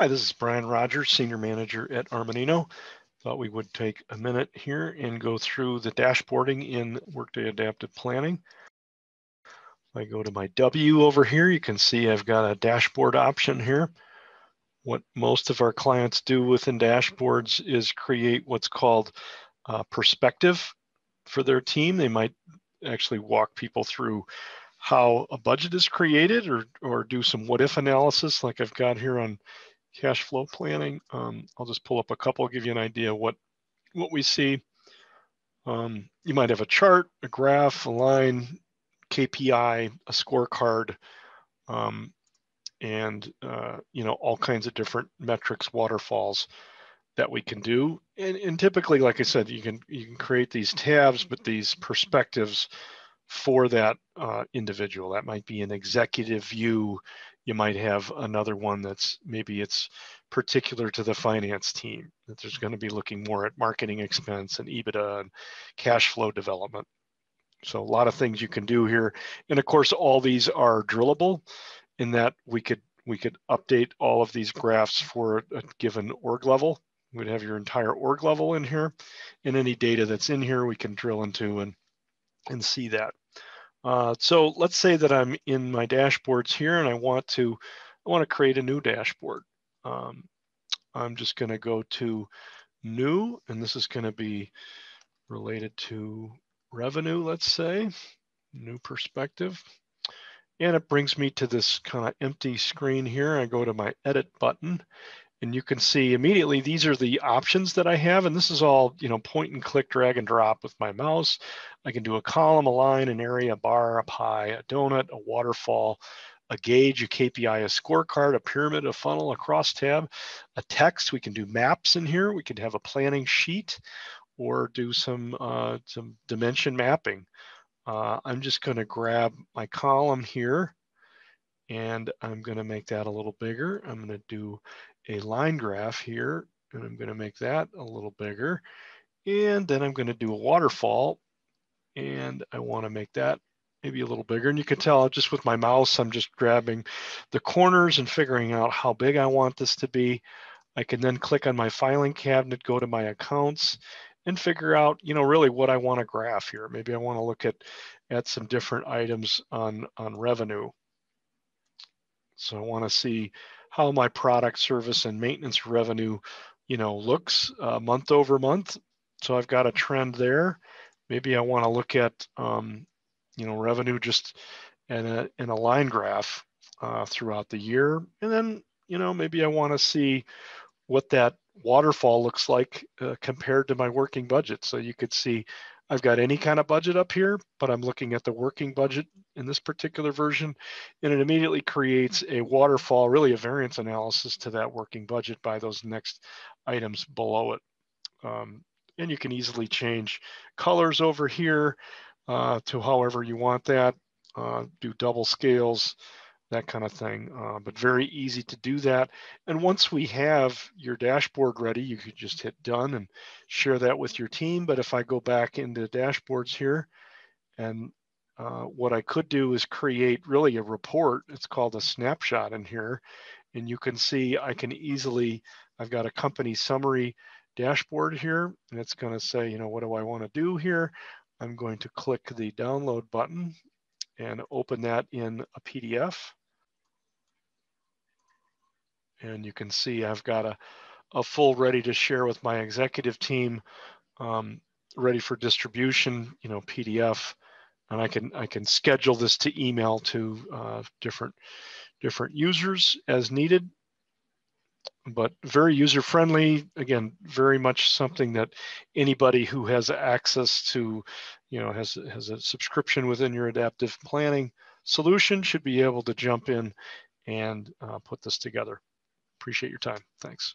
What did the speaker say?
Hi, this is Brian Rogers, Senior Manager at Armanino. Thought we would take a minute here and go through the dashboarding in Workday Adaptive Planning. If I go to my W over here, you can see I've got a dashboard option here. What most of our clients do within dashboards is create what's called perspective for their team. They might actually walk people through how a budget is created or, or do some what if analysis like I've got here on cash flow planning. Um, I'll just pull up a couple, give you an idea what, what we see. Um, you might have a chart, a graph, a line, KPI, a scorecard, um, and uh, you know all kinds of different metrics, waterfalls that we can do. And, and typically, like I said, you can you can create these tabs, but these perspectives for that uh, individual. That might be an executive view you might have another one that's maybe it's particular to the finance team that there's going to be looking more at marketing expense and EBITDA and cash flow development. So a lot of things you can do here. And of course, all these are drillable in that we could we could update all of these graphs for a given org level. We'd have your entire org level in here and any data that's in here we can drill into and, and see that. Uh, so let's say that I'm in my dashboards here and I want to, I want to create a new dashboard. Um, I'm just going to go to new, and this is going to be related to revenue, let's say, new perspective. And it brings me to this kind of empty screen here. I go to my edit button and you can see immediately these are the options that I have. And this is all, you know, point and click, drag and drop with my mouse. I can do a column, a line, an area, a bar, a pie, a donut, a waterfall, a gauge, a KPI, a scorecard, a pyramid, a funnel, a cross tab, a text. We can do maps in here. We could have a planning sheet or do some, uh, some dimension mapping. Uh, I'm just going to grab my column here and I'm going to make that a little bigger. I'm going to do a line graph here, and I'm going to make that a little bigger. And then I'm going to do a waterfall, and I want to make that maybe a little bigger. And you can tell just with my mouse, I'm just grabbing the corners and figuring out how big I want this to be. I can then click on my filing cabinet, go to my accounts, and figure out, you know, really what I want to graph here. Maybe I want to look at at some different items on on revenue. So I want to see how my product service and maintenance revenue you know looks uh, month over month. So i've got a trend there. Maybe i want to look at um, you know revenue just in a in a line graph uh, throughout the year. And then you know maybe i want to see what that waterfall looks like uh, compared to my working budget. So you could see I've got any kind of budget up here, but I'm looking at the working budget in this particular version, and it immediately creates a waterfall, really a variance analysis to that working budget by those next items below it. Um, and you can easily change colors over here uh, to however you want that, uh, do double scales, that kind of thing. Uh, but very easy to do that. And once we have your dashboard ready, you could just hit done and share that with your team. But if I go back into dashboards here, and uh, what I could do is create really a report. It's called a snapshot in here. And you can see I can easily, I've got a company summary dashboard here, and it's going to say, you know, what do I want to do here? I'm going to click the download button and open that in a PDF. And you can see I've got a, a full ready to share with my executive team, um, ready for distribution, you know, PDF. And I can I can schedule this to email to uh, different different users as needed. But very user friendly. Again, very much something that anybody who has access to, you know, has has a subscription within your adaptive planning solution should be able to jump in and uh, put this together. Appreciate your time. Thanks.